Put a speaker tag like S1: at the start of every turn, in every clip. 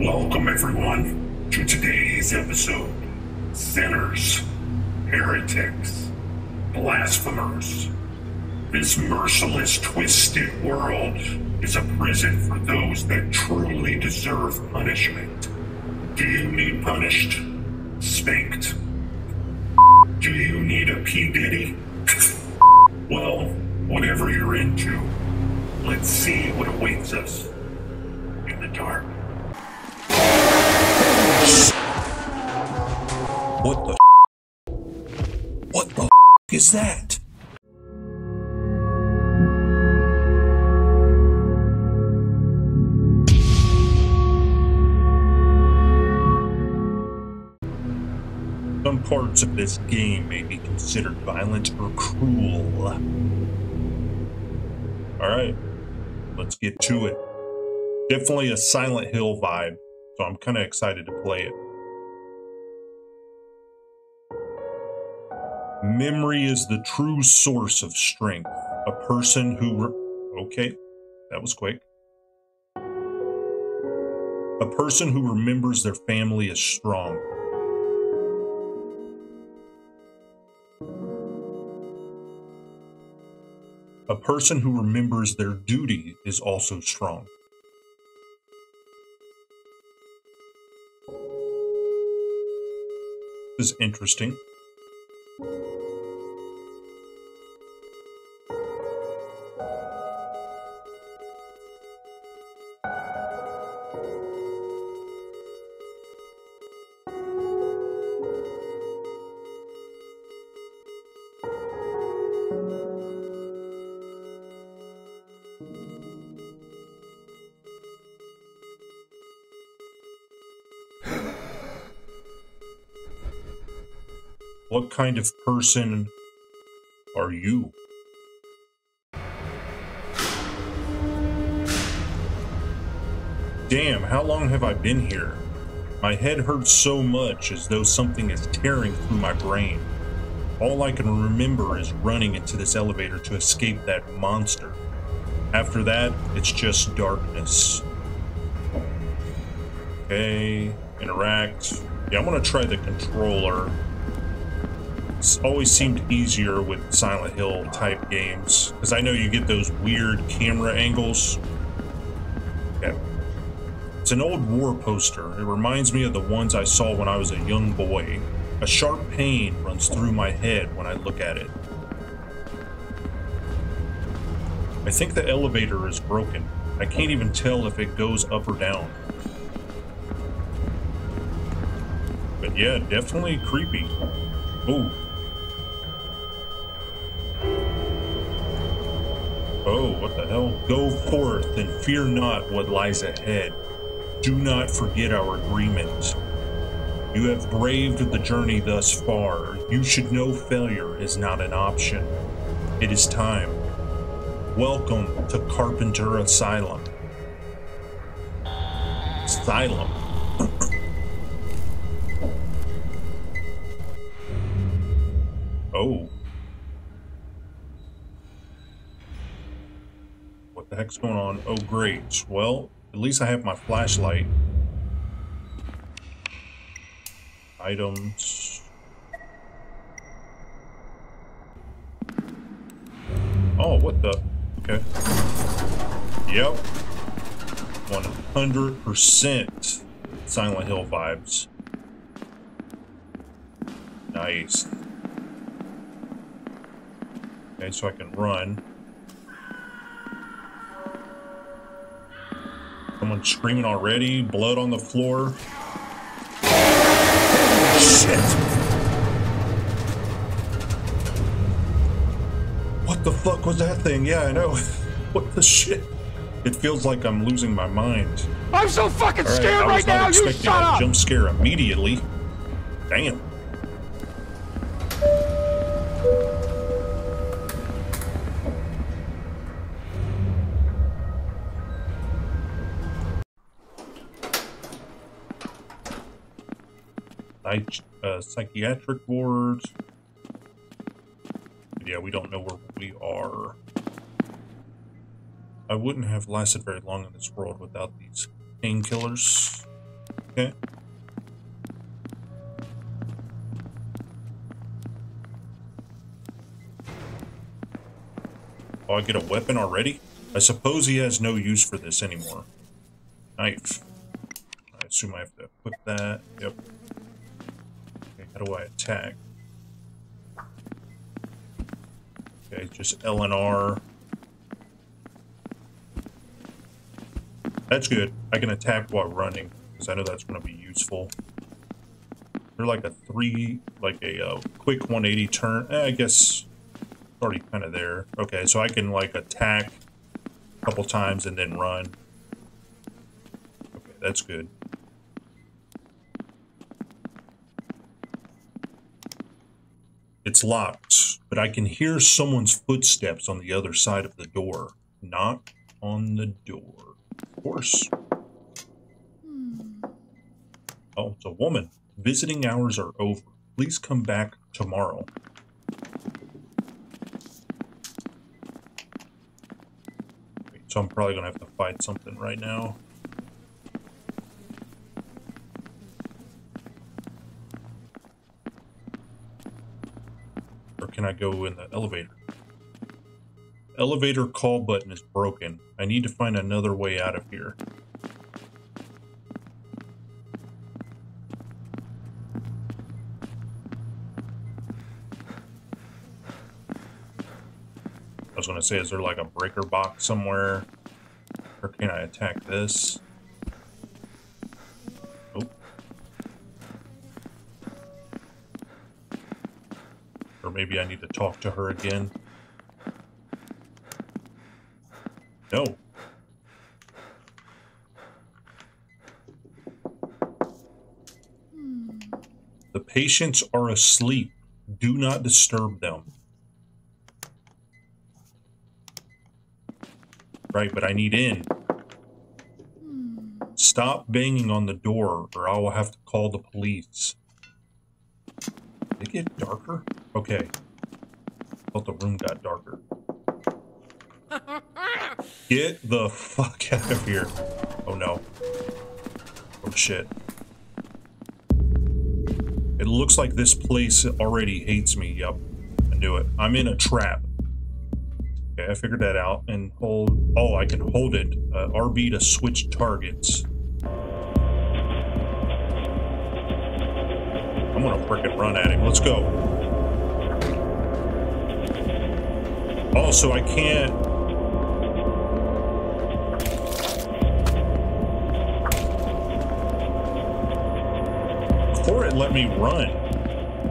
S1: Welcome, everyone, to today's episode Sinners, Heretics, Blasphemers. This merciless, twisted world is a prison for those that truly deserve punishment. Do you need punished? Spanked? Do you need a P. Diddy? well, whatever you're into, let's see what awaits us in the dark.
S2: What the? What the is that? Some parts of this game may be considered violent or cruel. Alright, let's get to it. Definitely a Silent Hill vibe, so I'm kind of excited to play it. Memory is the true source of strength. A person who. Okay, that was quick. A person who remembers their family is strong. A person who remembers their duty is also strong. Is interesting. Kind of person are you? Damn, how long have I been here? My head hurts so much as though something is tearing through my brain. All I can remember is running into this elevator to escape that monster. After that, it's just darkness. Okay, interact. Yeah, I'm gonna try the controller. It's always seemed easier with Silent Hill type games because I know you get those weird camera angles. Yeah. It's an old war poster. It reminds me of the ones I saw when I was a young boy. A sharp pain runs through my head when I look at it. I think the elevator is broken. I can't even tell if it goes up or down. But yeah, definitely creepy. Ooh. Oh, what the hell? Go forth and fear not what lies ahead. Do not forget our agreement. You have braved the journey thus far. You should know failure is not an option. It is time. Welcome to Carpenter Asylum. Asylum. Heck's going on? Oh, great. Well, at least I have my flashlight. Items. Oh, what the? Okay. Yep. 100% Silent Hill vibes. Nice. Okay, so I can run. Someone screaming already, blood on the floor. Shit. What the fuck was that thing? Yeah, I know. what the shit? It feels like I'm losing my mind.
S3: I'm so fucking
S2: right,
S3: scared
S2: I was
S3: right
S2: not
S3: now. You
S2: expecting
S3: shut
S2: a
S3: up.
S2: jump scare immediately. Damn. Psych- uh, psychiatric ward. Yeah, we don't know where we are. I wouldn't have lasted very long in this world without these painkillers. Okay. Oh, I get a weapon already? I suppose he has no use for this anymore. Knife. I assume I have to equip that. Yep. How do I attack? Okay, just L and R. That's good. I can attack while running, because I know that's going to be useful. They're like a three, like a uh, quick 180 turn. Eh, I guess already kind of there. Okay, so I can like attack a couple times and then run. Okay, that's good. It's locked, but I can hear someone's footsteps on the other side of the door. Knock on the door. Of course. Hmm. Oh, it's a woman. Visiting hours are over. Please come back tomorrow. So I'm probably going to have to fight something right now. Can I go in the elevator? Elevator call button is broken. I need to find another way out of here. I was going to say, is there like a breaker box somewhere? Or can I attack this? Maybe I need to talk to her again. No. The patients are asleep. Do not disturb them. Right, but I need in. Stop banging on the door, or I will have to call the police. Did it get darker? Okay. thought the room got darker. Get the fuck out of here. Oh no. Oh shit. It looks like this place already hates me. Yep. I knew it. I'm in a trap. Okay, I figured that out. And hold... Oh, I can hold it. Uh, RB to switch targets. I'm gonna frickin' run at him. Let's go. Oh, so I can't... Before it let me run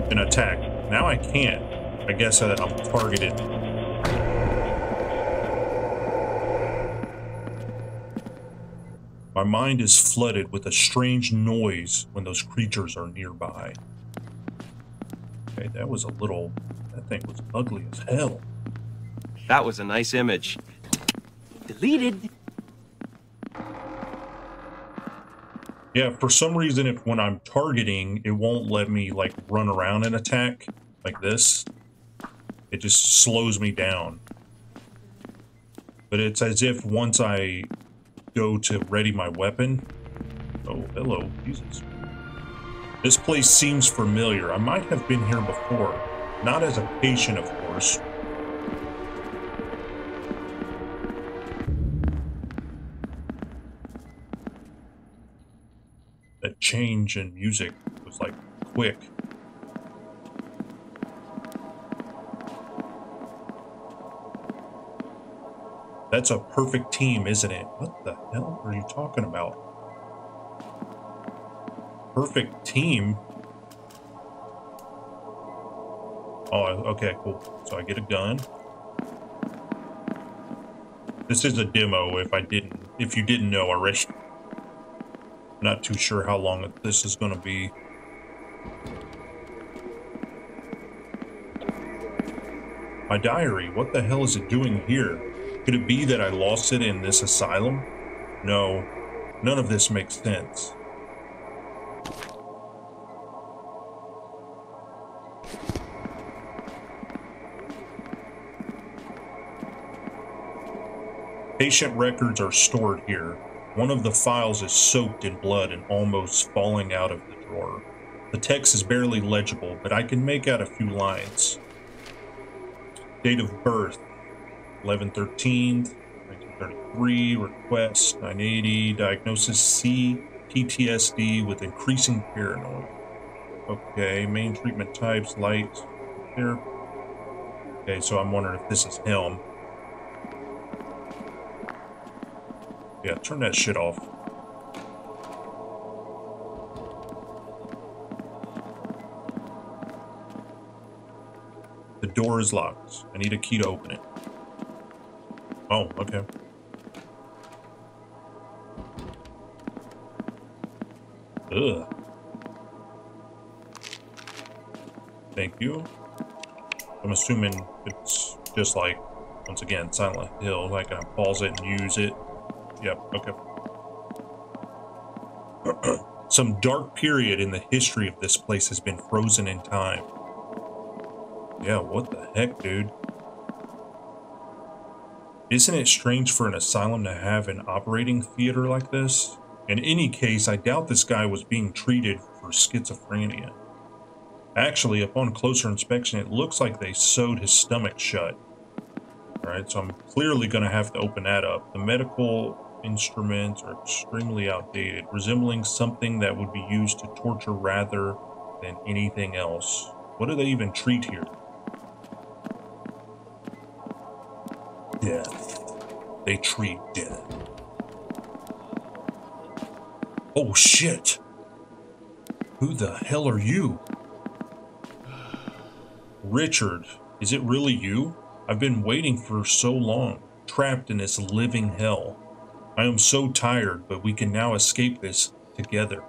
S2: and attack. Now I can't. I guess I'm targeted. My mind is flooded with a strange noise when those creatures are nearby. Okay, that was a little... That thing was ugly as hell.
S3: That was a nice image. Deleted.
S2: Yeah, for some reason, if when I'm targeting, it won't let me, like, run around and attack like this. It just slows me down. But it's as if once I go to ready my weapon. Oh, hello, Jesus. This place seems familiar. I might have been here before. Not as a patient, of course. Change in music was like quick. That's a perfect team, isn't it? What the hell are you talking about? Perfect team? Oh, okay, cool. So I get a gun. This is a demo if I didn't, if you didn't know already. Not too sure how long this is going to be. My diary, what the hell is it doing here? Could it be that I lost it in this asylum? No, none of this makes sense. Patient records are stored here. One of the files is soaked in blood and almost falling out of the drawer. The text is barely legible, but I can make out a few lines. Date of birth 11 13, 1933, request 980, diagnosis C, PTSD with increasing paranoia. Okay, main treatment types light therapy. Okay, so I'm wondering if this is him. Yeah, turn that shit off. The door is locked. I need a key to open it. Oh, okay. Ugh. Thank you. I'm assuming it's just like, once again, Silent Hill. I can pause it and use it. Yep, okay. Some dark period in the history of this place has been frozen in time. Yeah, what the heck, dude? Isn't it strange for an asylum to have an operating theater like this? In any case, I doubt this guy was being treated for schizophrenia. Actually, upon closer inspection, it looks like they sewed his stomach shut. Alright, so I'm clearly going to have to open that up. The medical instruments are extremely outdated, resembling something that would be used to torture rather than anything else. What do they even treat here? Death. They treat death. Oh shit! Who the hell are you? Richard, is it really you? I've been waiting for so long, trapped in this living hell. I am so tired, but we can now escape this together.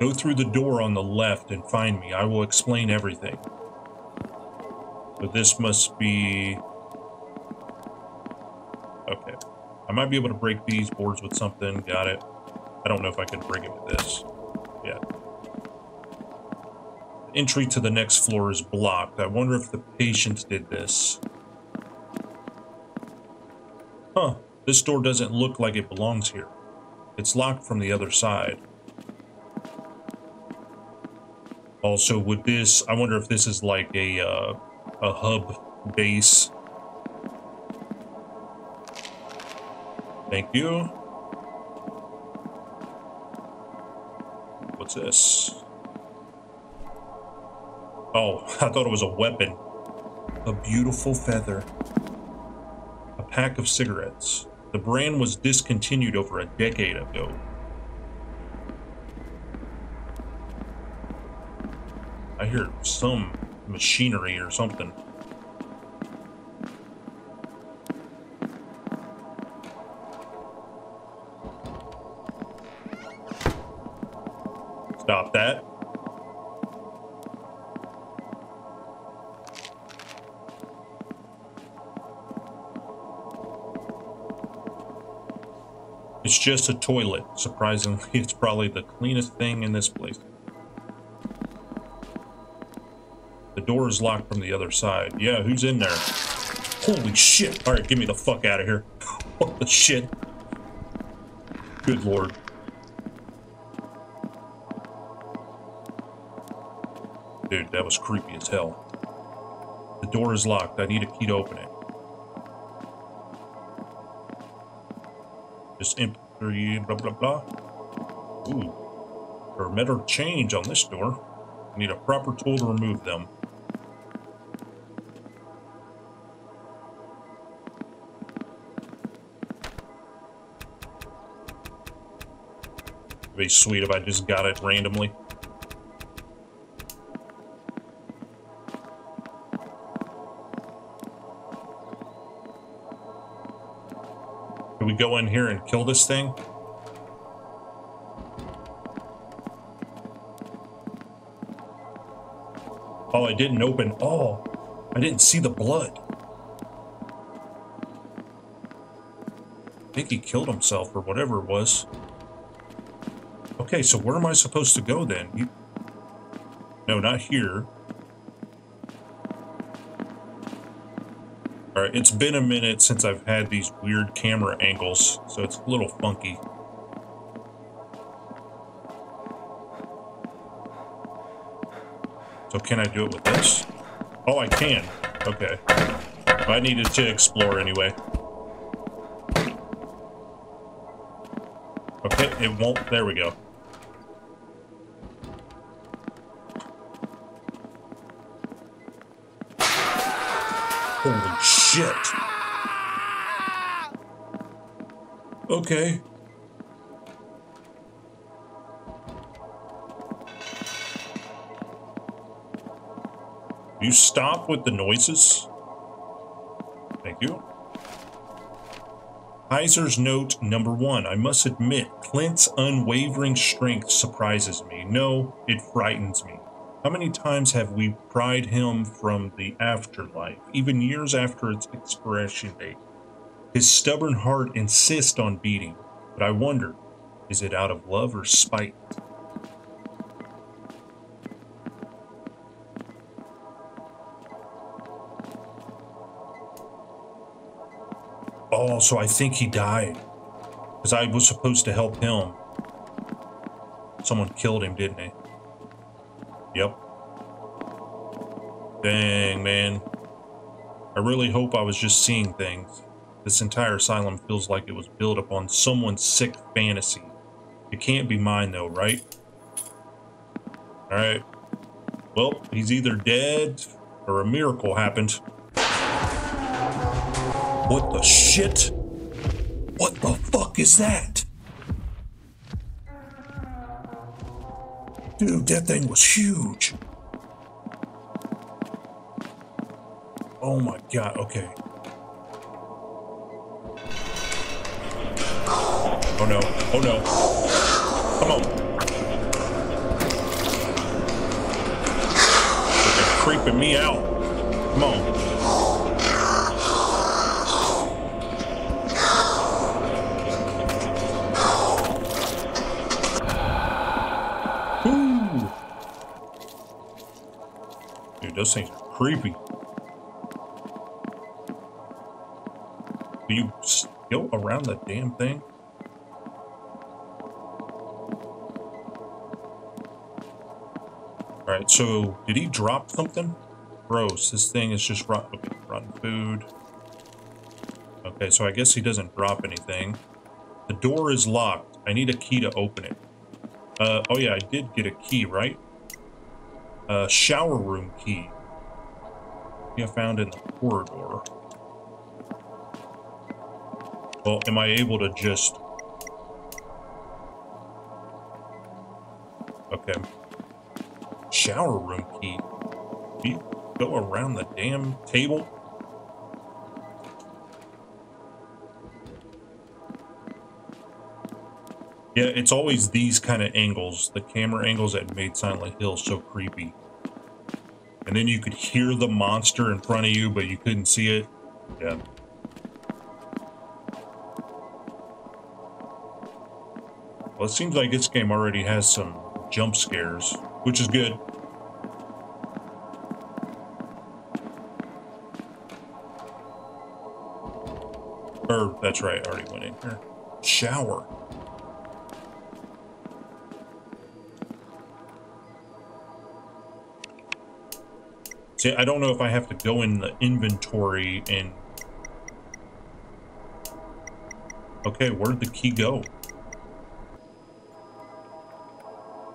S2: Go through the door on the left and find me. I will explain everything. But this must be... Okay. I might be able to break these boards with something. Got it. I don't know if I can break it with this. Yeah. Entry to the next floor is blocked. I wonder if the patient did this. Huh. This door doesn't look like it belongs here. It's locked from the other side. Also, with this, I wonder if this is like a, uh, a hub base. Thank you. What's this? Oh, I thought it was a weapon. A beautiful feather. A pack of cigarettes. The brand was discontinued over a decade ago. I hear some machinery or something. Stop that. Just a toilet. Surprisingly, it's probably the cleanest thing in this place. The door is locked from the other side. Yeah, who's in there? Holy shit. All right, get me the fuck out of here. what the shit? Good lord. Dude, that was creepy as hell. The door is locked. I need a key to open it. Just empty, blah, blah, blah. Ooh. Perimeter change on this door. I need a proper tool to remove them. It'd be sweet if I just got it randomly. Go in here and kill this thing? Oh, I didn't open. Oh, I didn't see the blood. I think he killed himself or whatever it was. Okay, so where am I supposed to go then? You... No, not here. it's been a minute since I've had these weird camera angles, so it's a little funky. So can I do it with this? Oh, I can. Okay. I needed to explore anyway. Okay, it won't. There we go. Holy shit. Okay. You stop with the noises? Thank you. Heiser's note number one. I must admit, Clint's unwavering strength surprises me. No, it frightens me. How many times have we pried him from the afterlife, even years after its expiration date? His stubborn heart insists on beating, but I wonder, is it out of love or spite? Oh, so I think he died. Because I was supposed to help him. Someone killed him, didn't they? Yep. Dang, man. I really hope I was just seeing things. This entire asylum feels like it was built upon someone's sick fantasy. It can't be mine, though, right? Alright. Well, he's either dead or a miracle happened. What the shit? What the fuck is that? Dude, that thing was huge. Oh my god, okay. Oh no, oh no. Come on. They're creeping me out. Come on. Dude, those things are creepy. Do you go around the damn thing? Alright, so did he drop something? Gross. This thing is just rot okay, rotten food. Okay, so I guess he doesn't drop anything. The door is locked. I need a key to open it. Uh, oh yeah, I did get a key, right? Uh, shower room key. I found in the corridor. Well, am I able to just... Okay. Shower room key. You go around the damn table? Yeah, it's always these kind of angles, the camera angles that made Silent Hill so creepy. And then you could hear the monster in front of you, but you couldn't see it. Yeah. Well, it seems like this game already has some jump scares, which is good. Or, that's right, I already went in here. Shower. See, I don't know if I have to go in the inventory and... Okay, where'd the key go?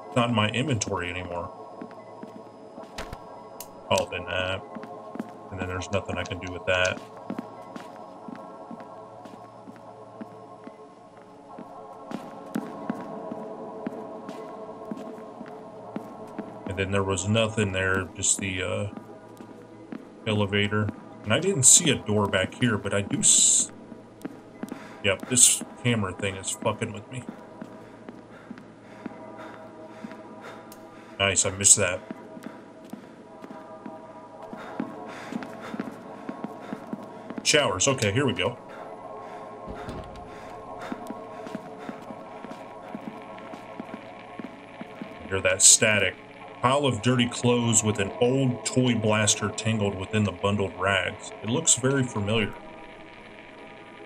S2: It's not in my inventory anymore. Oh, then that. And then there's nothing I can do with that. And then there was nothing there, just the, uh elevator. And I didn't see a door back here, but I do Yep, this camera thing is fucking with me. Nice, I missed that. Showers, okay, here we go. Hear that static pile of dirty clothes with an old toy blaster tangled within the bundled rags. It looks very familiar.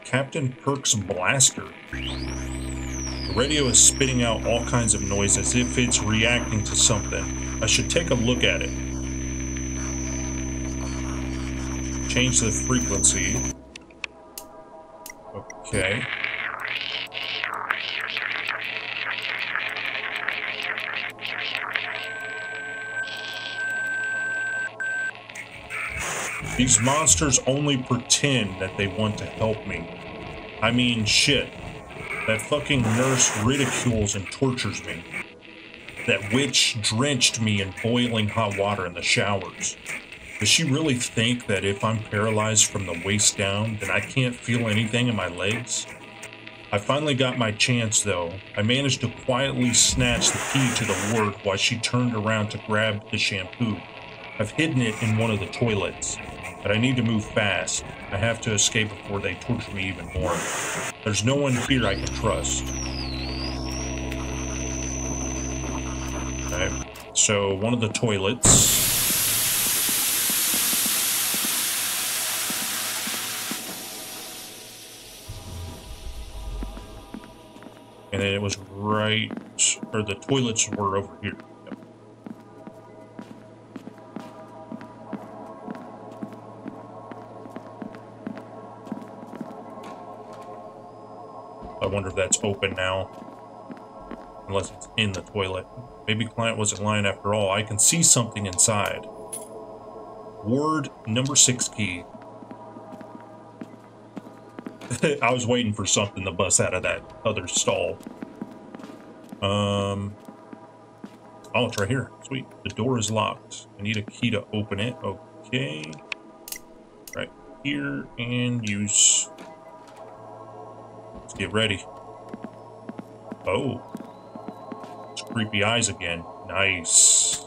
S2: Captain Perk's blaster. The radio is spitting out all kinds of noise as if it's reacting to something. I should take a look at it. Change the frequency. Okay. These monsters only pretend that they want to help me. I mean, shit. That fucking nurse ridicules and tortures me. That witch drenched me in boiling hot water in the showers. Does she really think that if I'm paralyzed from the waist down, then I can't feel anything in my legs? I finally got my chance, though. I managed to quietly snatch the key to the ward while she turned around to grab the shampoo. I've hidden it in one of the toilets, but I need to move fast. I have to escape before they torture me even more. There's no one here I can trust. Okay, so one of the toilets. And then it was right, or the toilets were over here. I wonder if that's open now. Unless it's in the toilet. Maybe client wasn't lying after all. I can see something inside. Ward number six key. I was waiting for something to bust out of that other stall. Um. Oh, it's right here. Sweet. The door is locked. I need a key to open it. Okay. Right here and use. Let's get ready. Oh. It's creepy eyes again. Nice.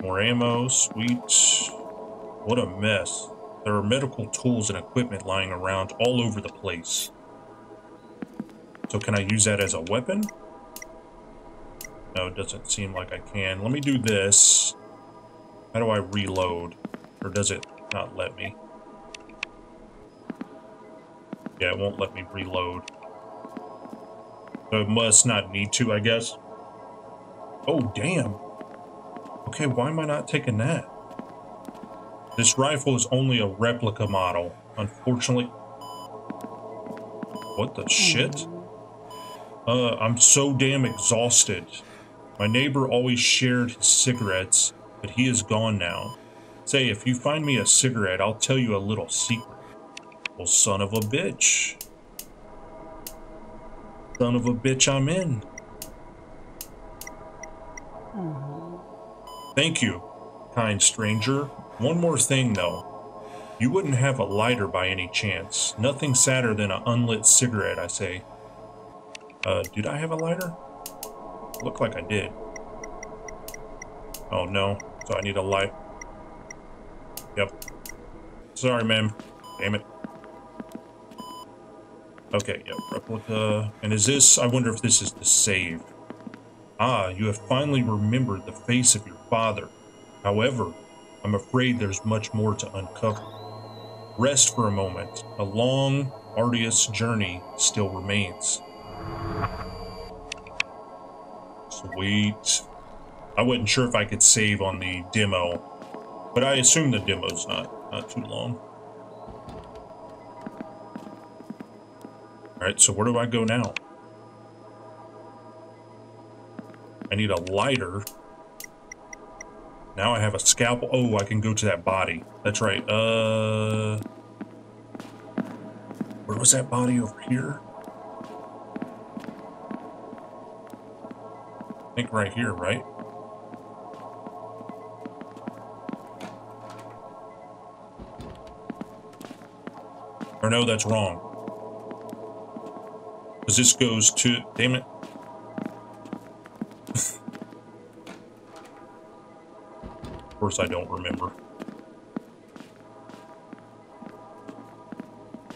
S2: More ammo. Sweet. What a mess. There are medical tools and equipment lying around all over the place. So can I use that as a weapon? No, it doesn't seem like I can. Let me do this. How do I reload? Or does it not let me? Yeah, it won't let me reload. So it must not need to, I guess. Oh, damn. Okay, why am I not taking that? This rifle is only a replica model. Unfortunately... What the shit? Uh, I'm so damn exhausted. My neighbor always shared his cigarettes, but he is gone now. Say, if you find me a cigarette, I'll tell you a little secret. Well, son of a bitch. Son of a bitch, I'm in. Thank you, kind stranger. One more thing, though. You wouldn't have a lighter by any chance. Nothing sadder than an unlit cigarette, I say. Uh, did I have a lighter? Looked like I did. Oh, no. So I need a light. Yep. Sorry, ma'am. Damn it. Okay, yeah, replica. And is this, I wonder if this is the save. Ah, you have finally remembered the face of your father. However, I'm afraid there's much more to uncover. Rest for a moment. A long, arduous journey still remains. Sweet. I wasn't sure if I could save on the demo, but I assume the demo's not, not too long. Alright, so where do I go now? I need a lighter. Now I have a scalpel. Oh, I can go to that body. That's right. Uh, where was that body over here? I think right here, right? Or no, that's wrong. Because this goes to... Damn it. Of course I don't remember.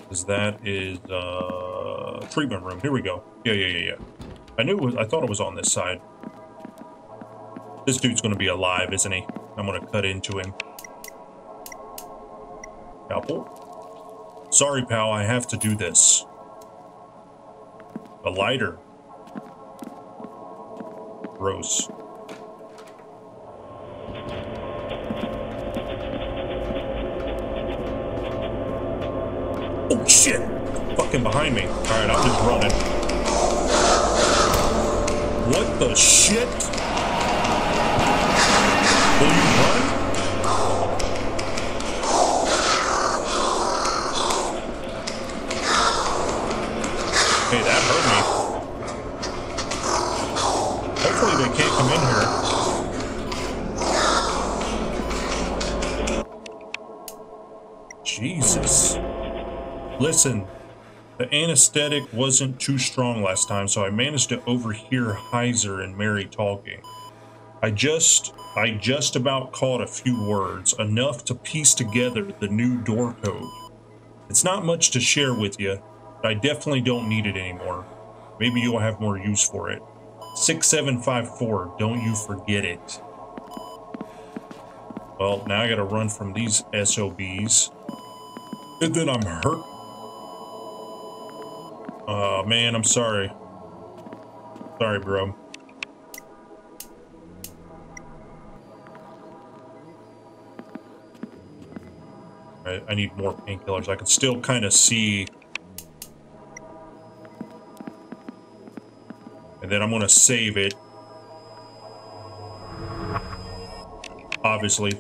S2: Because that is uh treatment room. Here we go. Yeah, yeah, yeah, yeah. I knew it was, I thought it was on this side. This dude's gonna be alive, isn't he? I'm gonna cut into him. Apple. Sorry, pal, I have to do this lighter. Gross. Oh shit! Fucking behind me. Alright, I'm just running. What the shit? Listen, the anesthetic wasn't too strong last time, so I managed to overhear Heiser and Mary talking. I just I just about caught a few words, enough to piece together the new door code. It's not much to share with you, but I definitely don't need it anymore. Maybe you'll have more use for it. 6754, don't you forget it. Well, now I gotta run from these SOBs. And then I'm hurt. Oh, man, I'm sorry. Sorry, bro. I, I need more painkillers. I can still kind of see. And then I'm going to save it. Obviously.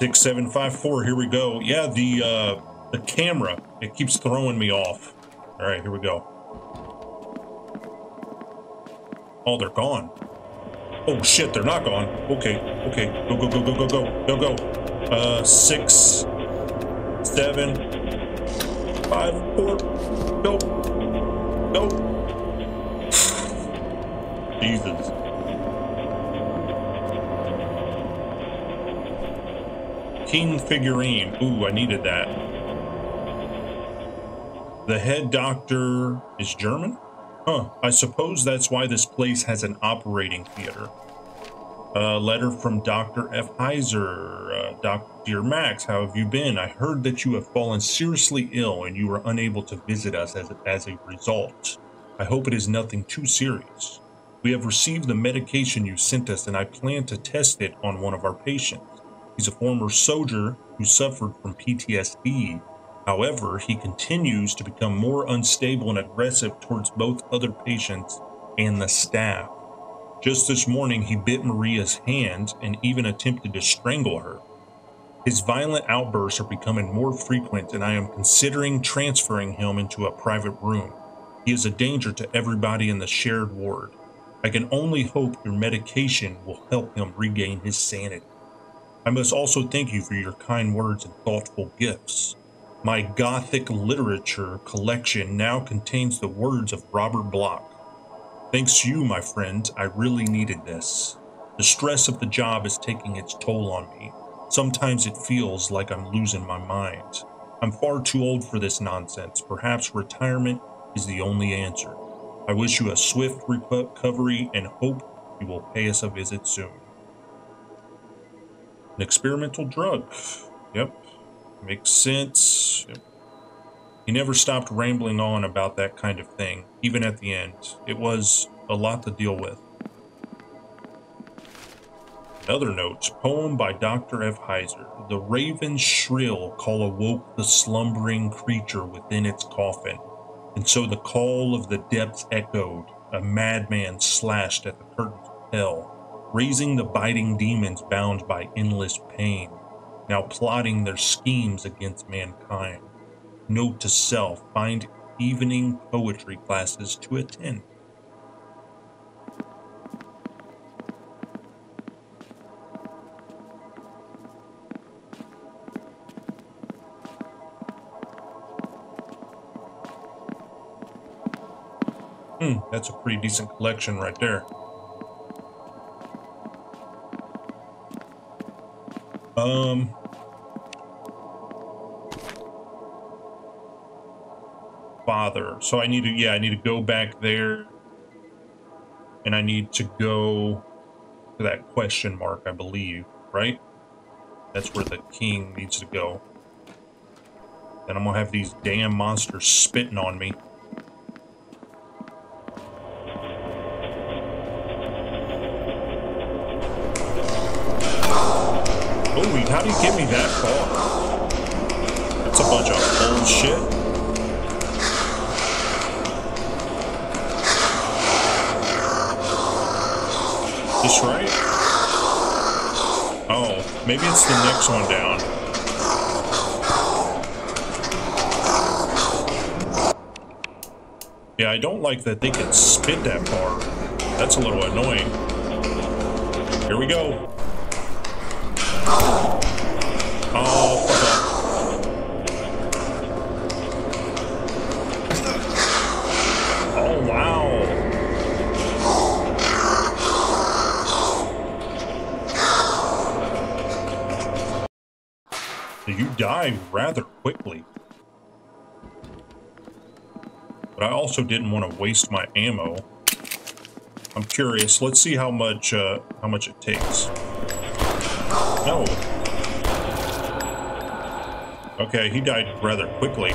S2: 6754, here we go. Yeah, the, uh, the camera, it keeps throwing me off. All right, here we go. Oh, they're gone. Oh shit, they're not gone. Okay, okay. Go, go, go, go, go, go, go, go. Uh, six, seven, five, four. Go, go. Jesus. King figurine. Ooh, I needed that. The head doctor is German? Huh, I suppose that's why this place has an operating theater. A letter from Dr. F. Heiser. Uh, Doc, dear Max, how have you been? I heard that you have fallen seriously ill and you were unable to visit us as, as a result. I hope it is nothing too serious. We have received the medication you sent us and I plan to test it on one of our patients. He's a former soldier who suffered from PTSD However, he continues to become more unstable and aggressive towards both other patients and the staff. Just this morning, he bit Maria's hand and even attempted to strangle her. His violent outbursts are becoming more frequent, and I am considering transferring him into a private room. He is a danger to everybody in the shared ward. I can only hope your medication will help him regain his sanity. I must also thank you for your kind words and thoughtful gifts. My Gothic literature collection now contains the words of Robert Bloch. Thanks you, my friend, I really needed this. The stress of the job is taking its toll on me. Sometimes it feels like I'm losing my mind. I'm far too old for this nonsense. Perhaps retirement is the only answer. I wish you a swift recovery and hope you will pay us a visit soon. An experimental drug. Yep, Makes sense. He never stopped rambling on about that kind of thing, even at the end. It was a lot to deal with. Another note, poem by Dr. F. Heiser. The raven's shrill call awoke the slumbering creature within its coffin, and so the call of the depths echoed. A madman slashed at the curtains of hell, raising the biting demons bound by endless pain now plotting their schemes against mankind. Note to self find evening poetry classes to attend. Hmm, that's a pretty decent collection right there. Um. Father. So I need to, yeah, I need to go back there. And I need to go to that question mark, I believe, right? That's where the king needs to go. Then I'm gonna have these damn monsters spitting on me. Me that far? That's a bunch of bullshit. This right? Oh, maybe it's the next one down. Yeah, I don't like that they can spit that far. That's a little annoying. Here we go. Oh, Oh, wow. You die rather quickly. But I also didn't want to waste my ammo. I'm curious. Let's see how much uh, how much it takes. No. Okay, he died rather quickly.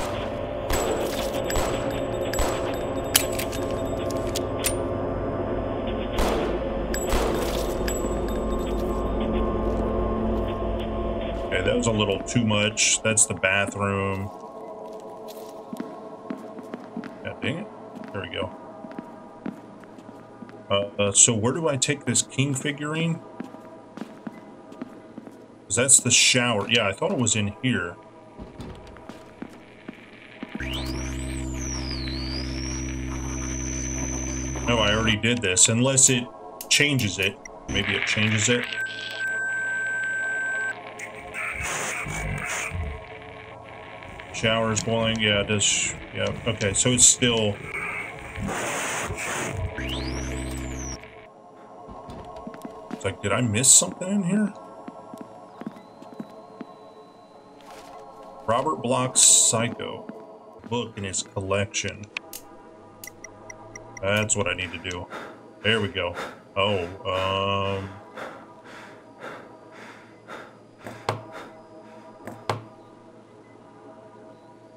S2: Okay, that was a little too much. That's the bathroom. God dang it. There we go. Uh, uh, so where do I take this king figurine? Because that's the shower. Yeah, I thought it was in here. Already did this. Unless it changes it. Maybe it changes it. Shower's boiling. Yeah, does. Yeah, okay. So it's still... It's like, did I miss something in here? Robert Bloch's Psycho book in his collection. That's what I need to do. There we go. Oh, um...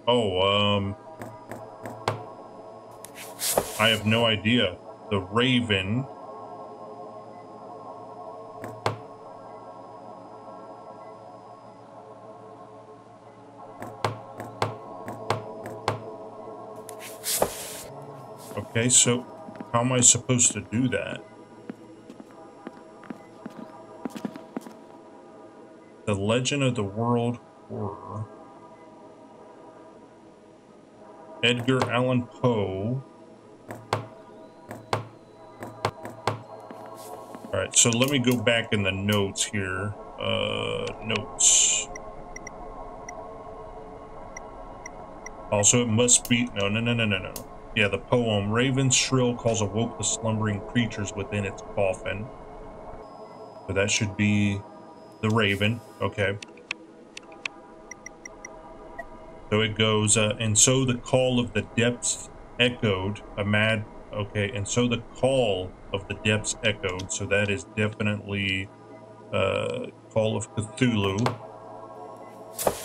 S2: Oh, um... I have no idea. The Raven... Okay, so how am I supposed to do that? The Legend of the World Horror. Edgar Allan Poe. Alright, so let me go back in the notes here. Uh, notes. Also, it must be... No, no, no, no, no, no. Yeah, the poem. Raven's shrill calls awoke the slumbering creatures within its coffin. So that should be the Raven. Okay. So it goes, uh, and so the call of the depths echoed, a mad, okay, and so the call of the depths echoed, so that is definitely uh, Call of Cthulhu.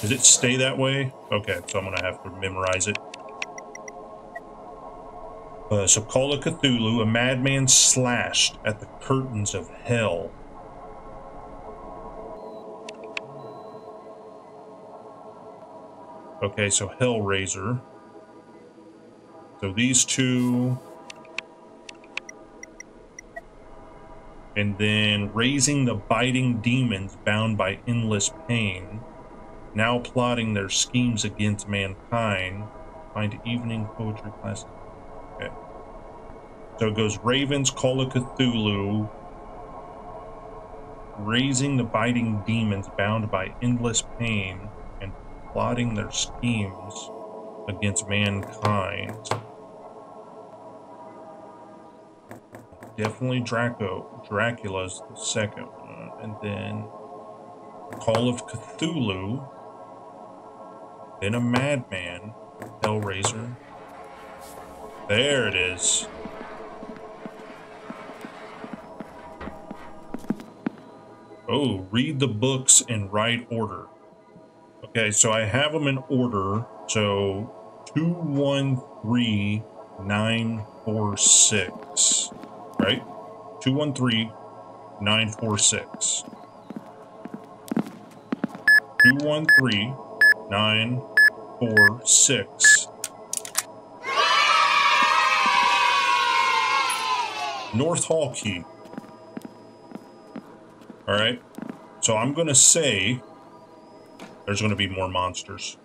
S2: Does it stay that way? Okay, so I'm going to have to memorize it. Uh, so Call of Cthulhu, a madman slashed at the curtains of hell. Okay, so Hellraiser. So these two. And then raising the biting demons bound by endless pain, now plotting their schemes against mankind. Find evening poetry class. So it goes Ravens, Call of Cthulhu, raising the biting demons bound by endless pain, and plotting their schemes against mankind. Definitely Draco. Dracula's the second one. And then Call of Cthulhu. Then a Madman. Hellraiser. There it is. Oh, read the books in right order. Okay, so I have them in order. So 213946, right? 213946. 213946. North Hall key. All right. So I'm going to say there's going to be more monsters.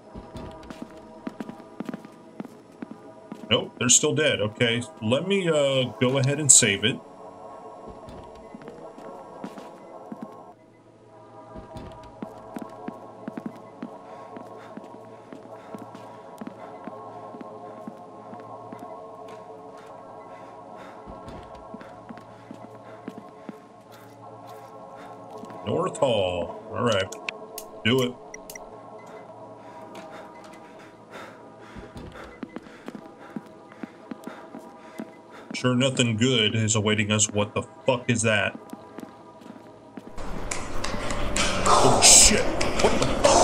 S2: Nope, they're still dead. Okay, let me uh, go ahead and save it. Nothing good is awaiting us. What the fuck is that? Oh shit. What the fuck?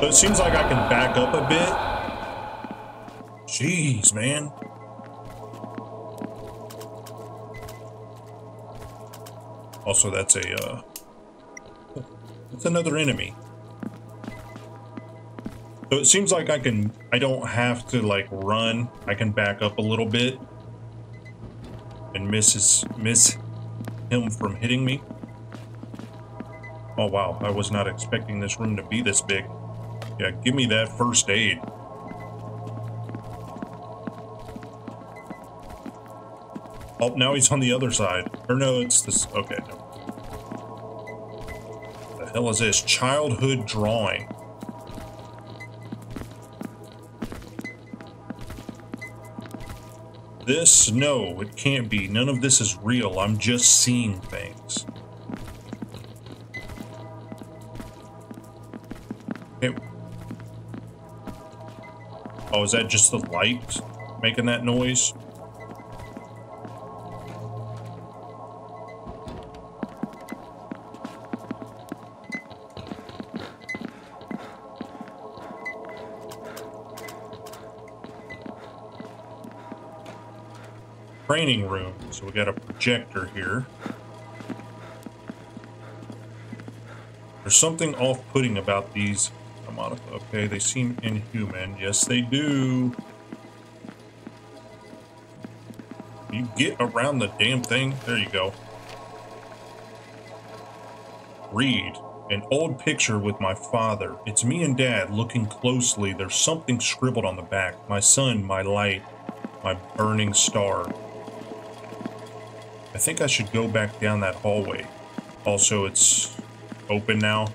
S2: So it seems like I can back up a bit. Jeez, man. Also, that's a, uh... Another enemy. So it seems like I can... I don't have to, like, run. I can back up a little bit. And miss, his, miss him from hitting me. Oh, wow. I was not expecting this room to be this big. Yeah, give me that first aid. Oh, now he's on the other side. Or no, it's this. Okay. Hell is this? Childhood drawing. This, no, it can't be. None of this is real. I'm just seeing things. Okay. Oh, is that just the light making that noise? Training room. So we got a projector here. There's something off-putting about these. Okay, they seem inhuman. Yes, they do. You get around the damn thing. There you go. Read. An old picture with my father. It's me and dad looking closely. There's something scribbled on the back. My son, my light, my burning star. I think I should go back down that hallway. Also, it's open now.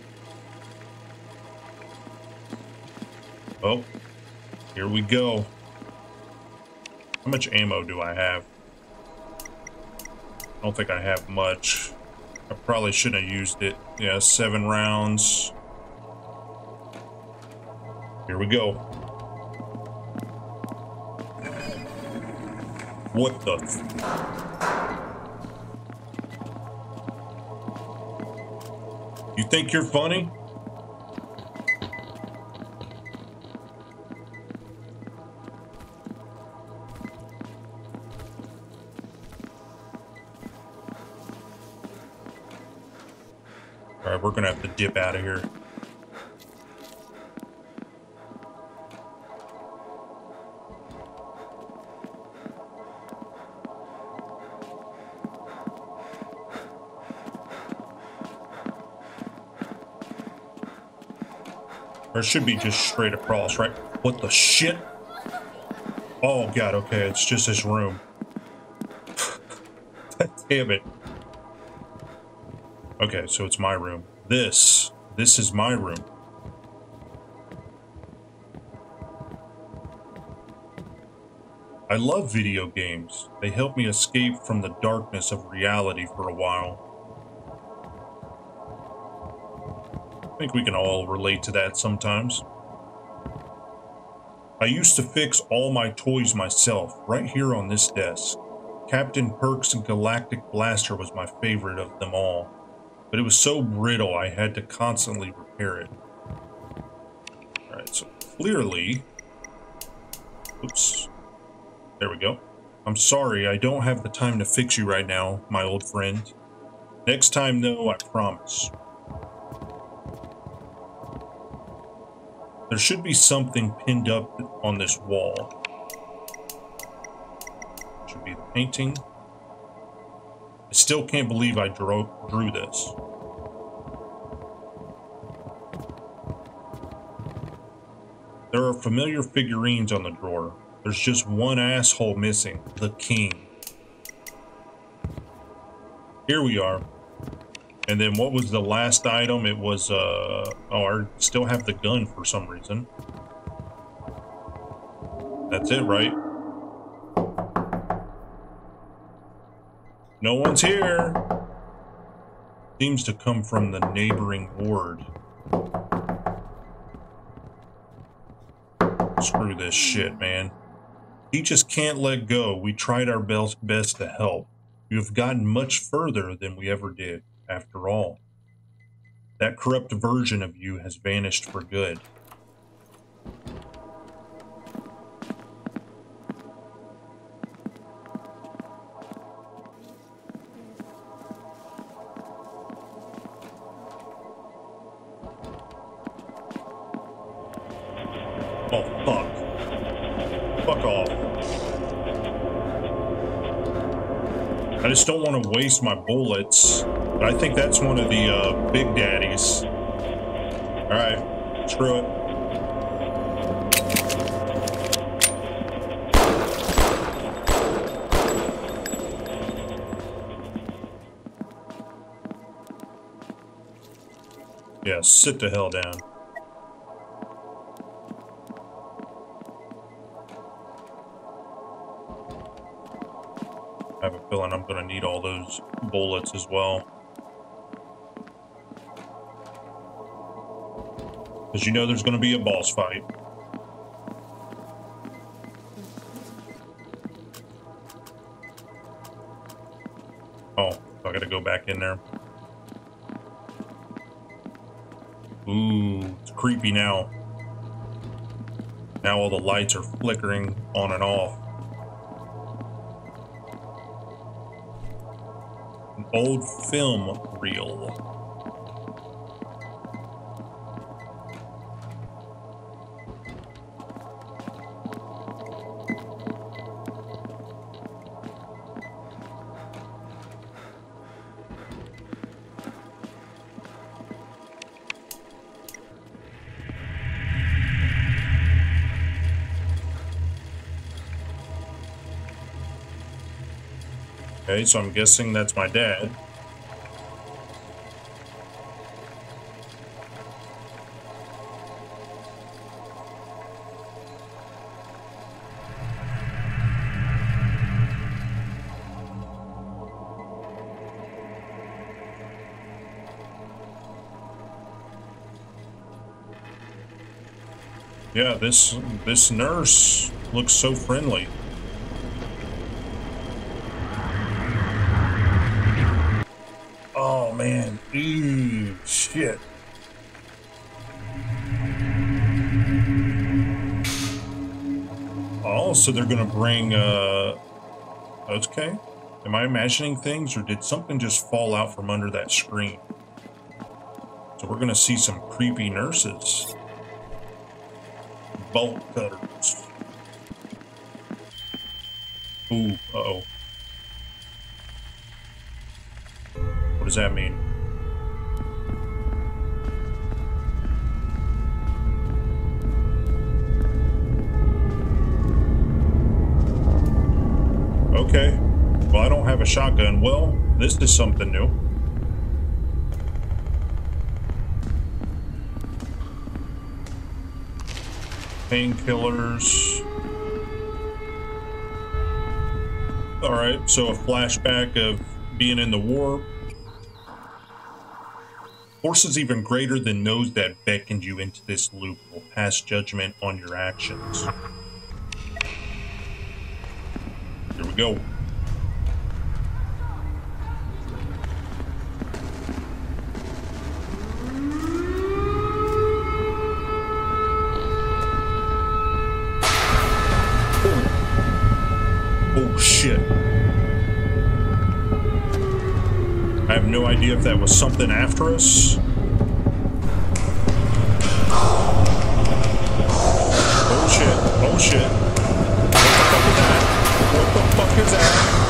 S2: Oh, here we go. How much ammo do I have? I don't think I have much. I probably shouldn't have used it. Yeah, seven rounds. Here we go. What the? Think you're funny? All right, we're gonna have to dip out of here. Or it should be just straight across, right? What the shit? Oh god, okay, it's just this room. Damn it. Okay, so it's my room. This, this is my room. I love video games. They help me escape from the darkness of reality for a while. I think we can all relate to that sometimes. I used to fix all my toys myself, right here on this desk. Captain Perk's and Galactic Blaster was my favorite of them all, but it was so brittle I had to constantly repair it. Alright, so clearly... Oops. There we go. I'm sorry, I don't have the time to fix you right now, my old friend. Next time, though, I promise. There should be something pinned up on this wall. Should be the painting. I still can't believe I drew, drew this. There are familiar figurines on the drawer. There's just one asshole missing, the king. Here we are. And then what was the last item? It was, uh, oh, I still have the gun for some reason. That's it, right? No one's here. Seems to come from the neighboring ward. Screw this shit, man. He just can't let go. We tried our best to help. You have gotten much further than we ever did after all. That corrupt version of you has vanished for good. Oh, fuck. Fuck off. I just don't want to waste my bullets. I think that's one of the uh, big daddies. Alright, screw it. Yeah, sit the hell down. I have a feeling I'm going to need all those bullets as well. Because you know there's going to be a boss fight. Oh, I got to go back in there. Ooh, it's creepy now. Now all the lights are flickering on and off. An old film reel. Okay, so I'm guessing that's my dad. Yeah, this this nurse looks so friendly. Bring, uh... Okay. Am I imagining things, or did something just fall out from under that screen? So we're gonna see some creepy nurses. Bolt cutters. Ooh, uh-oh. What does that mean? Okay. Well, I don't have a shotgun. Well, this is something new. Painkillers. Alright, so a flashback of being in the war. Forces even greater than those that beckoned you into this loop will pass judgment on your actions. go. Oh. oh shit. I have no idea if that was something after us. Oh shit, oh shit. What the uh,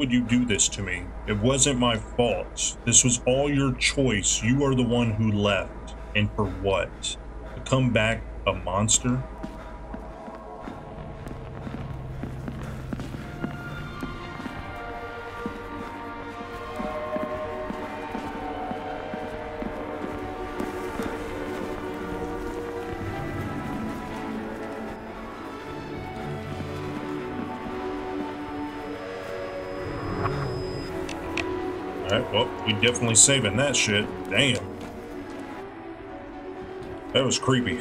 S2: would you do this to me? It wasn't my fault. This was all your choice. You are the one who left. And for what? To come back a monster? Alright, well, we definitely saving that shit. Damn. That was creepy.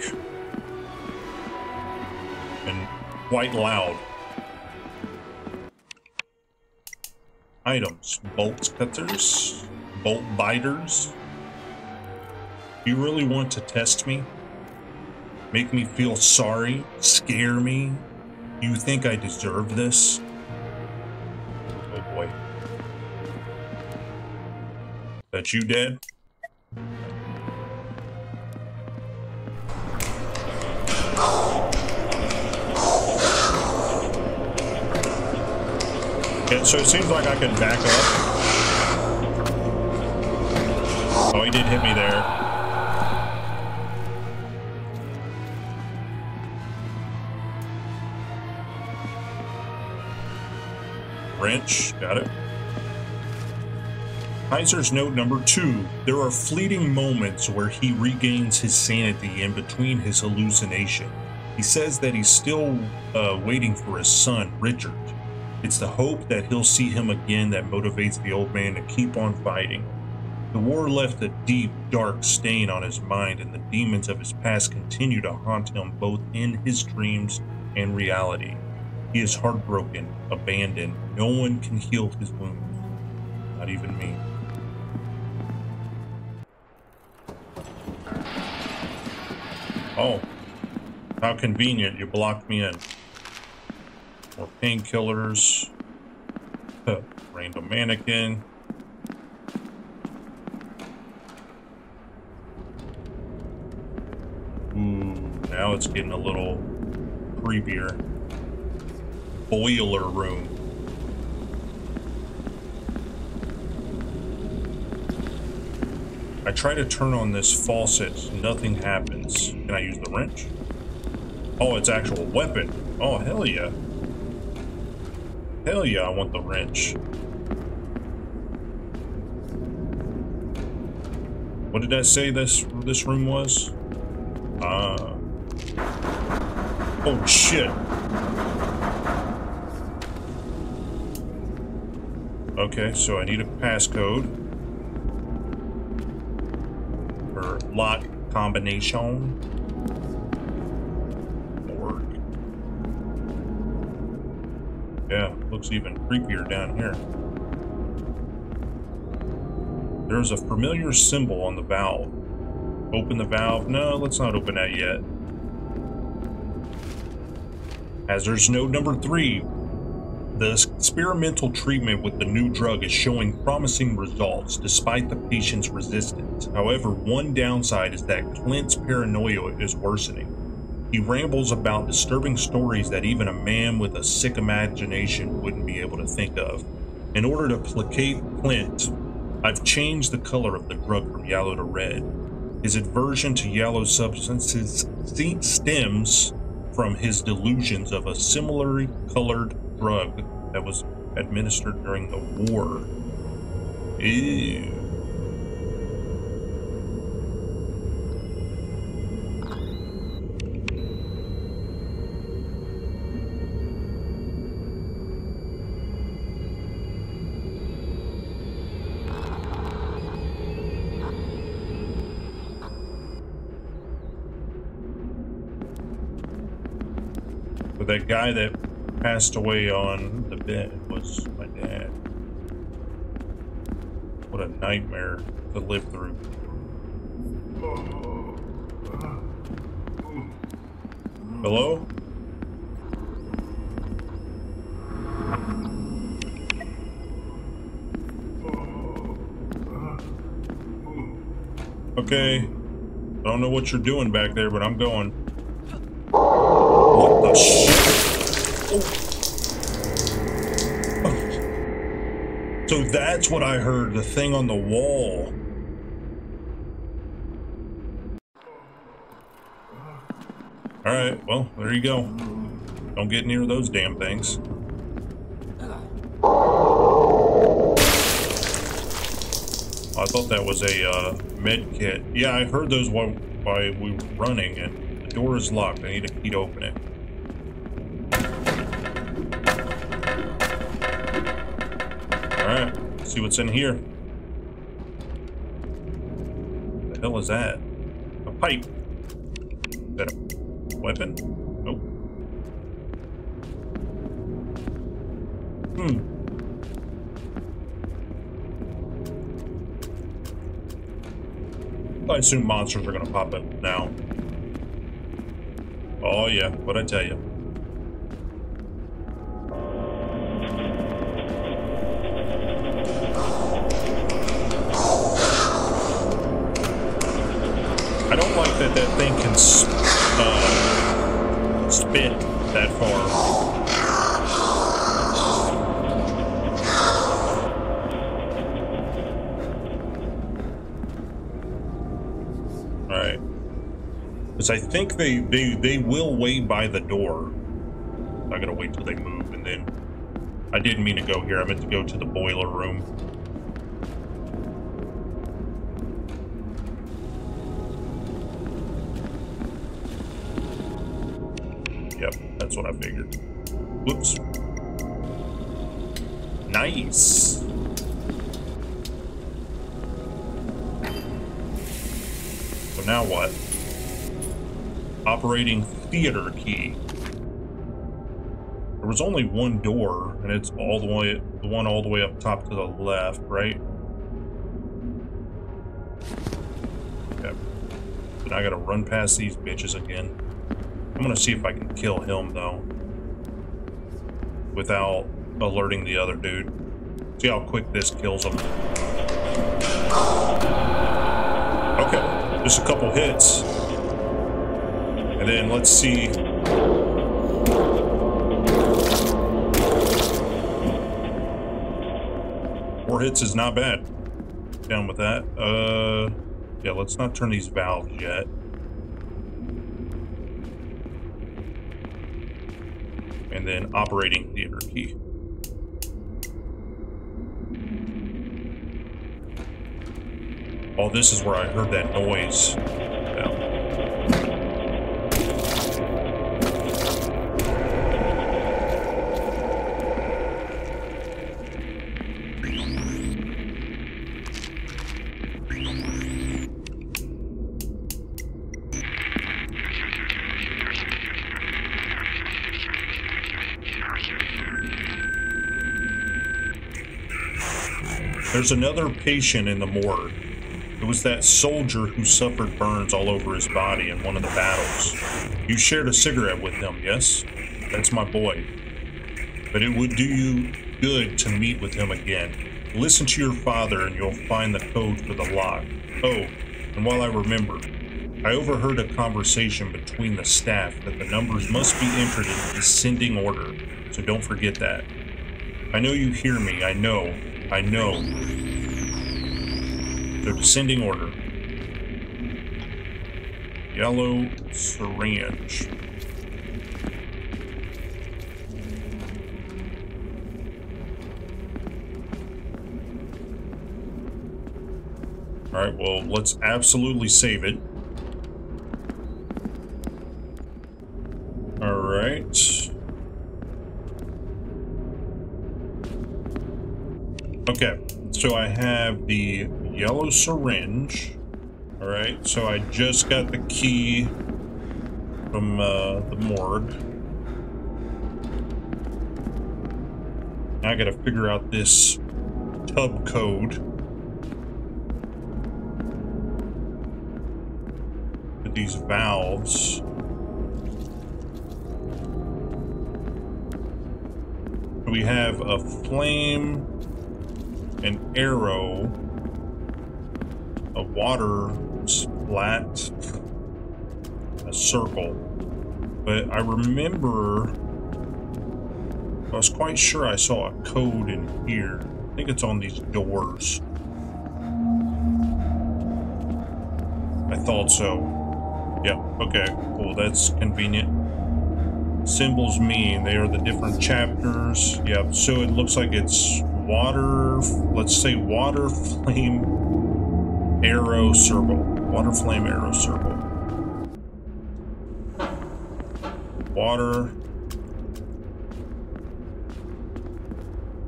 S2: And quite loud. Items. Bolt cutters. Bolt biters. You really want to test me? Make me feel sorry? Scare me? You think I deserve this? That you dead? Yeah, so it seems like I can back up. Oh, he did hit me there. Wrench, got it. Heiser's note number two there are fleeting moments where he regains his sanity in between his hallucination. He says that he's still uh, waiting for his son, Richard. It's the hope that he'll see him again that motivates the old man to keep on fighting. The war left a deep, dark stain on his mind, and the demons of his past continue to haunt him both in his dreams and reality. He is heartbroken, abandoned. No one can heal his wounds, not even me. Oh, how convenient. You blocked me in. More painkillers. Random mannequin. Ooh, now it's getting a little creepier. Boiler room. I try to turn on this faucet, nothing happens. Can I use the wrench? Oh, it's actual weapon. Oh, hell yeah. Hell yeah, I want the wrench. What did I say this this room was? Ah. Oh shit. Okay, so I need a passcode. Lock combination. Org. Yeah, looks even creepier down here. There's a familiar symbol on the valve. Open the valve. No, let's not open that yet. Hazard's node number three. The experimental treatment with the new drug is showing promising results despite the patient's resistance. However, one downside is that Clint's paranoia is worsening. He rambles about disturbing stories that even a man with a sick imagination wouldn't be able to think of. In order to placate Clint, I've changed the color of the drug from yellow to red. His aversion to yellow substances stems from his delusions of a similarly colored drug that was administered during the war. Ew. But that guy that passed away on the bed was my dad. What a nightmare to live through. Hello? Okay. I don't know what you're doing back there, but I'm going. What the shit? So that's what I heard, the thing on the wall. Alright, well, there you go. Don't get near those damn things. I thought that was a uh, med kit. Yeah, I heard those while, while we were running, and the door is locked. I need a key to open it. See what's in here. What The hell is that? A pipe. Is that a weapon? Nope. Hmm. I assume monsters are gonna pop up now. Oh yeah, what I tell you. They, they, they will wait by the door. I gotta wait till they move, and then... I didn't mean to go here. I meant to go to the boiler room. Yep, that's what I figured. Whoops. Nice. Operating theater key. There was only one door, and it's all the way, the one all the way up top to the left, right? Okay. Then I gotta run past these bitches again. I'm gonna see if I can kill him, though. Without alerting the other dude. See how quick this kills him. Okay, just a couple hits. And then let's see... Four hits is not bad. Down with that. Uh, yeah, let's not turn these valves yet. And then operating theater key. Oh, this is where I heard that noise. There's another patient in the morgue. It was that soldier who suffered burns all over his body in one of the battles. You shared a cigarette with him, yes? That's my boy. But it would do you good to meet with him again. Listen to your father and you'll find the code for the lock. Oh, and while I remember, I overheard a conversation between the staff that the numbers must be entered in descending order, so don't forget that. I know you hear me, I know, I know. The descending order. Yellow syringe. Alright, well, let's absolutely save it. Alright. Okay, so I have the yellow syringe. All right, so I just got the key from uh, the morgue. Now I gotta figure out this tub code. For these valves. We have a flame, an arrow, a water splat, a circle. But I remember, I was quite sure I saw a code in here. I think it's on these doors. I thought so. Yep, okay, cool, that's convenient. Symbols mean they are the different chapters. Yep, so it looks like it's water, let's say water, flame, arrow circle. Water flame arrow circle. Water.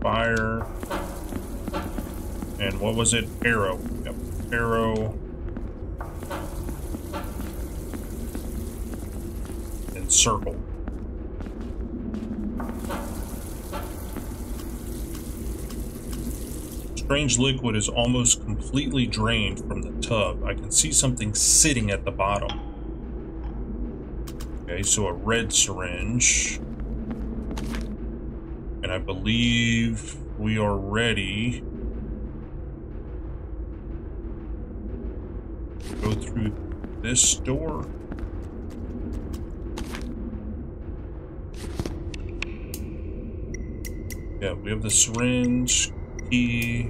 S2: Fire. And what was it? Arrow. Yep. Arrow. And circle. Strange liquid is almost completely drained from the tub. I can see something sitting at the bottom. Okay, so a red syringe. And I believe we are ready go through this door. Yeah, we have the syringe, key,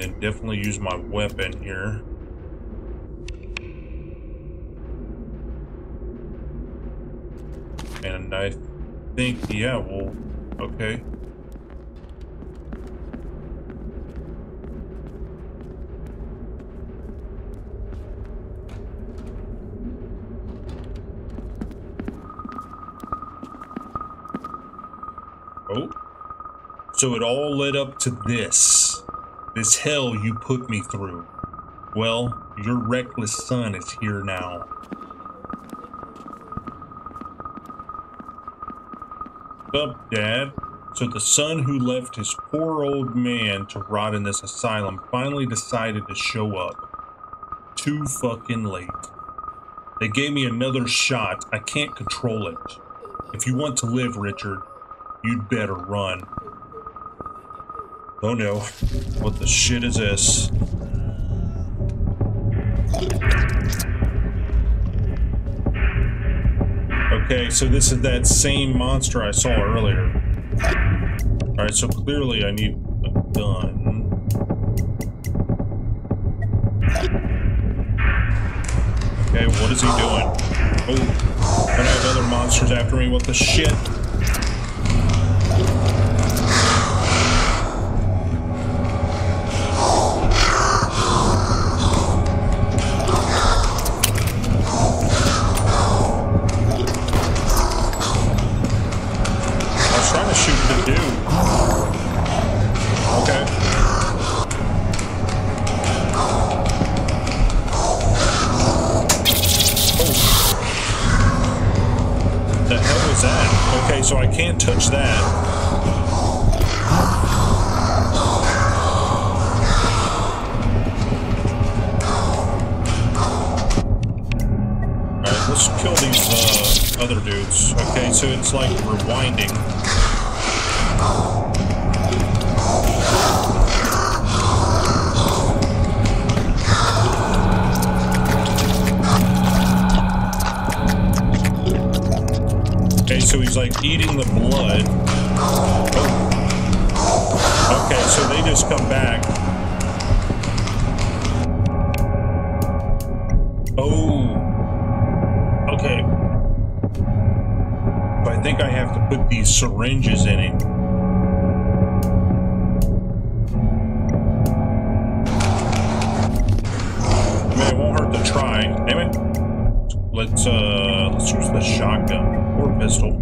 S2: and definitely use my weapon here. And I think, yeah, well, okay. Oh. So it all led up to this. This hell you put me through. Well, your reckless son is here now. Up, Dad? So the son who left his poor old man to rot in this asylum finally decided to show up. Too fucking late. They gave me another shot. I can't control it. If you want to live, Richard, you'd better run. Oh no. What the shit is this? Okay, so this is that same monster I saw earlier. Alright, so clearly I need a gun. Okay, what is he doing? Oh, and I have other monsters after me. What the shit? Okay, so they just come back. Oh. Okay. So I think I have to put these syringes in it. I mean, it won't hurt to try. Damn it. Let's uh let's use the shotgun or pistol.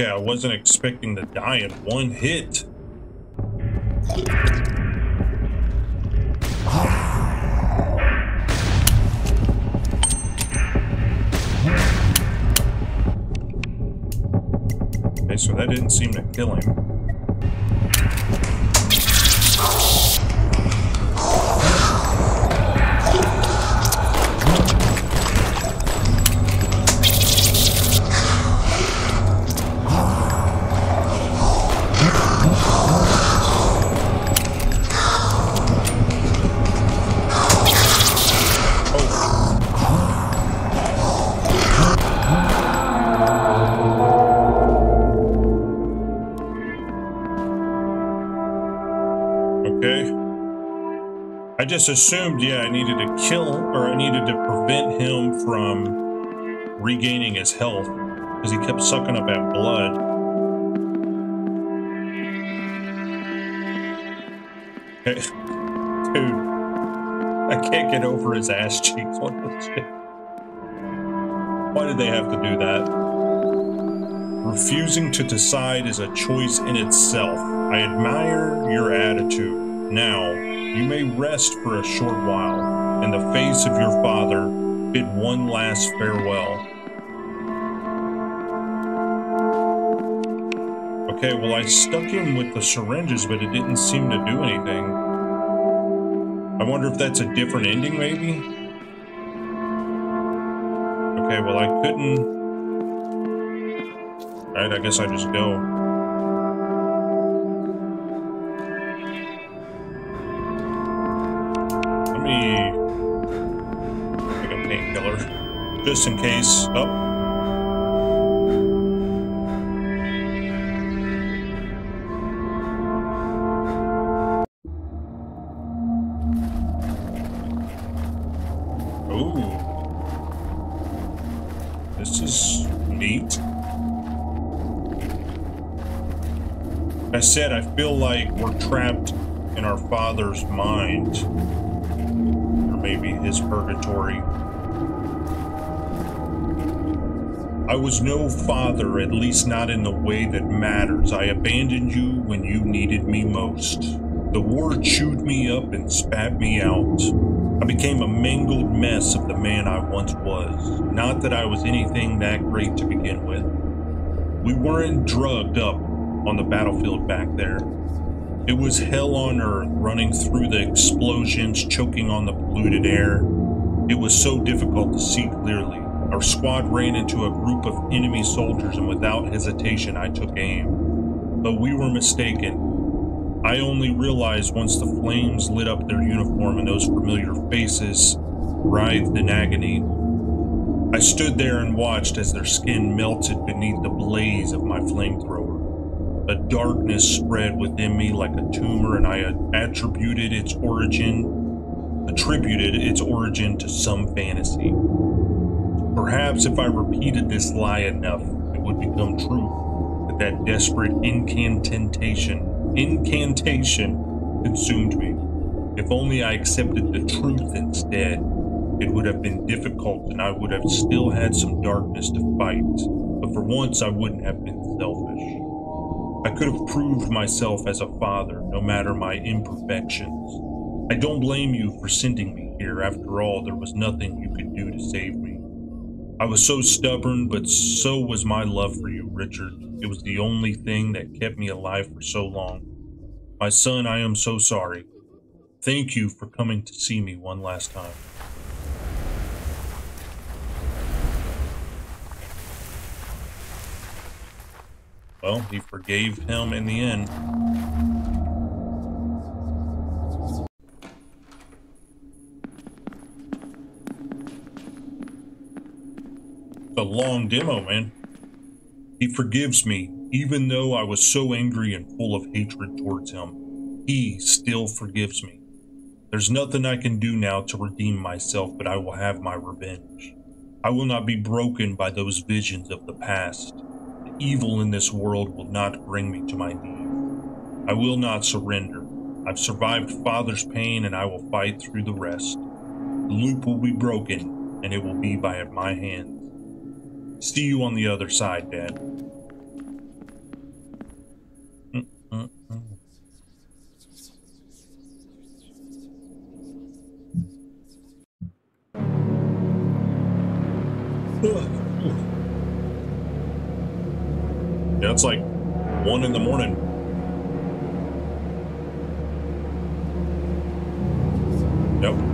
S2: Okay, I wasn't expecting to die in one hit. Okay, so that didn't seem to kill him. I just assumed, yeah, I needed to kill or I needed to prevent him from regaining his health because he kept sucking up that blood. Dude, I can't get over his ass cheeks. What the shit? Why did they have to do that? Refusing to decide is a choice in itself. I admire your attitude. Now, you may rest for a short while. In the face of your father, bid one last farewell. Okay, well, I stuck him with the syringes, but it didn't seem to do anything. I wonder if that's a different ending, maybe? Okay, well, I couldn't. Alright, I guess I just go. Just in case. Oh. This is neat. I said, I feel like we're trapped in our father's mind. Or maybe his purgatory. I was no father, at least not in the way that matters. I abandoned you when you needed me most. The war chewed me up and spat me out. I became a mangled mess of the man I once was. Not that I was anything that great to begin with. We weren't drugged up on the battlefield back there. It was hell on earth running through the explosions, choking on the polluted air. It was so difficult to see clearly. Our squad ran into a group of enemy soldiers, and without hesitation, I took aim. But we were mistaken. I only realized once the flames lit up their uniform and those familiar faces writhed in agony. I stood there and watched as their skin melted beneath the blaze of my flamethrower. A darkness spread within me like a tumor, and I attributed its origin, attributed its origin to some fantasy. Perhaps if I repeated this lie enough, it would become true But that desperate incantation, incantation consumed me. If only I accepted the truth instead, it would have been difficult and I would have still had some darkness to fight. But for once, I wouldn't have been selfish. I could have proved myself as a father, no matter my imperfections. I don't blame you for sending me here. After all, there was nothing you could do to save. I was so stubborn, but so was my love for you, Richard. It was the only thing that kept me alive for so long. My son, I am so sorry. Thank you for coming to see me one last time. Well, he forgave him in the end. A long demo, man. He forgives me, even though I was so angry and full of hatred towards him. He still forgives me. There's nothing I can do now to redeem myself, but I will have my revenge. I will not be broken by those visions of the past. The evil in this world will not bring me to my knees. I will not surrender. I've survived father's pain and I will fight through the rest. The loop will be broken and it will be by my hands. See you on the other side, Dad. Yeah, it's like one in the morning. Yep.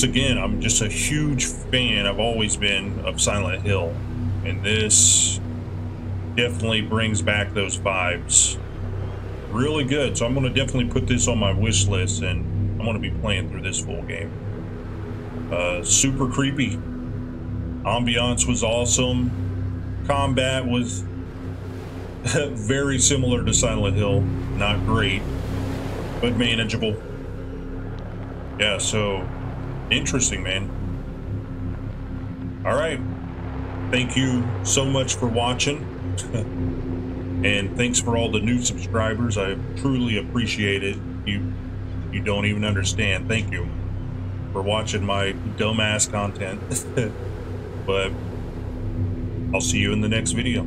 S2: Once again, I'm just a huge fan, I've always been, of Silent Hill. And this definitely brings back those vibes. Really good. So I'm going to definitely put this on my wish list and I'm going to be playing through this full game. Uh, super creepy. Ambiance was awesome. Combat was very similar to Silent Hill. Not great, but manageable. Yeah, so interesting, man. All right. Thank you so much for watching. and thanks for all the new subscribers. I truly appreciate it. You you don't even understand. Thank you for watching my dumbass content. but I'll see you in the next video.